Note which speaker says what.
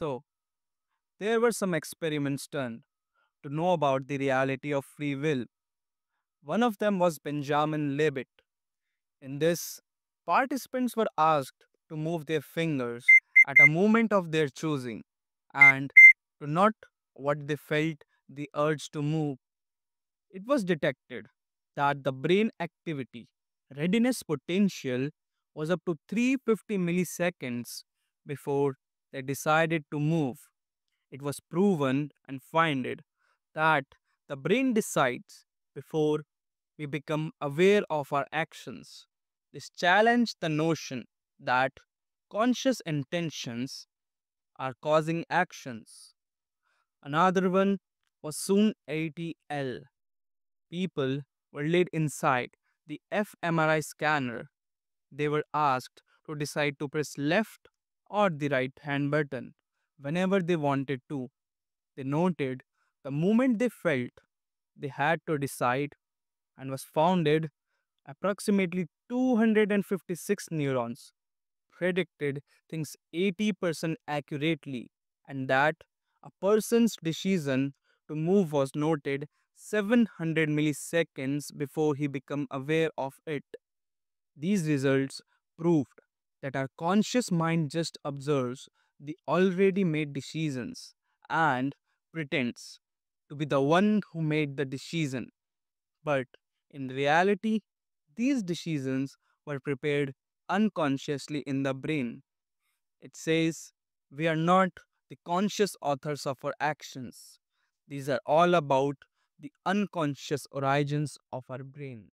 Speaker 1: So, there were some experiments done to know about the reality of free will. One of them was Benjamin Libet. In this, participants were asked to move their fingers at a moment of their choosing and to not what they felt the urge to move. It was detected that the brain activity readiness potential was up to 350 milliseconds before they decided to move. It was proven and finded that the brain decides before we become aware of our actions. This challenged the notion that conscious intentions are causing actions. Another one was Soon et al. People were laid inside the fMRI scanner. They were asked to decide to press left or the right hand button whenever they wanted to. They noted the moment they felt they had to decide and was founded approximately 256 neurons predicted things 80% accurately and that a person's decision to move was noted 700 milliseconds before he became aware of it. These results proved that our conscious mind just observes the already made decisions and pretends to be the one who made the decision. But in reality, these decisions were prepared unconsciously in the brain. It says we are not the conscious authors of our actions. These are all about the unconscious origins of our brain.